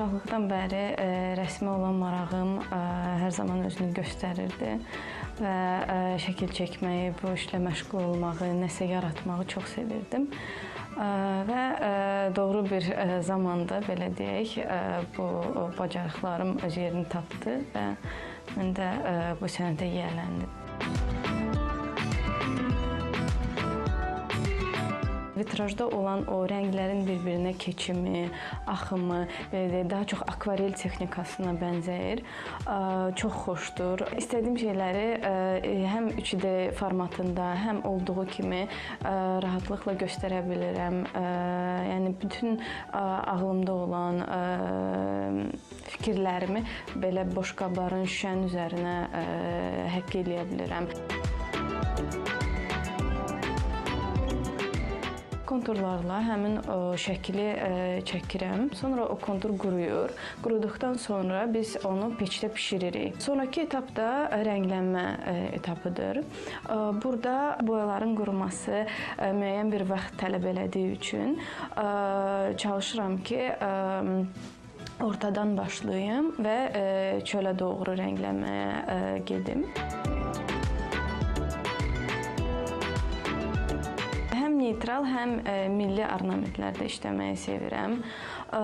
Uşaqlıqdan bəri ə, rəsmə olan marağım ə, hər zaman özünü göstərirdi və ə, şəkil çəkməyi, bu işlə məşğul olmağı, nəsə yaratmağı çox sevirdim. Və doğru bir zamanda belə deyək, bu bacarıqlarım öz yerini tapdı və mən də bu sənətə yiyələndim. Vitrajda olan o rənglərin bir-birinə keçimi, axımı, belə deyək, daha çox akvarel texnikasına bənzəyir. Çox xoşdur. İstədiyim şeyləri ə, həm 3D formatında, həm olduğu kimi ə, rahatlıqla göstərə bilirəm. Yəni bütün ağlımda olan fikirlərimi belə boş qabların, şüşənin üzərinə həkk eləyə bilirəm. Konturlarla həmin o şəkli ə, çəkirəm. Sonra o kontur quruyur. Quruduqdan sonra biz onu peçdə bişiririk. Sonrakı etap da rənglənmə ə, etapıdır. Burada boyaların quruması müəyyən bir vaxt tələb elədiyi üçün çalışıram ki, ortadan başlayım və çölə doğru rənglənməyə gedim. Həm neytral, həm ə, milli ornamentlərdə işləməyi sevirəm. Ə,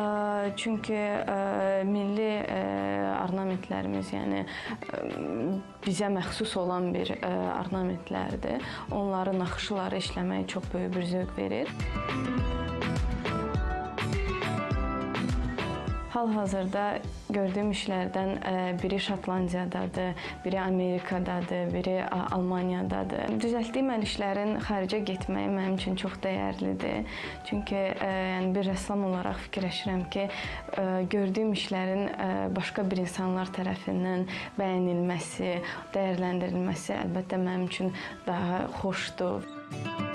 Çünki ə, milli ornamentlərimiz, yəni bizə məxsus olan bir ornamentlərdir. Onların naxışları işləməyə çox böyük bir zövq verir. Hal-hazırda gördüyüm işlərdən ə, biri Şotlandiyadadır, biri Amerikadadır, biri Almaniyadadır. Düzəltdiyim əl işlərin xaricə getməyi mənim üçün çox dəyərlidir. Çünki ə, yəni bir rəssam olaraq fikirləşirəm ki, ə, gördüyüm işlərin başqa bir insanlar tərəfindən bəyənilməsi, dəyərləndirilməsi əlbəttə mənim üçün daha xoşdur.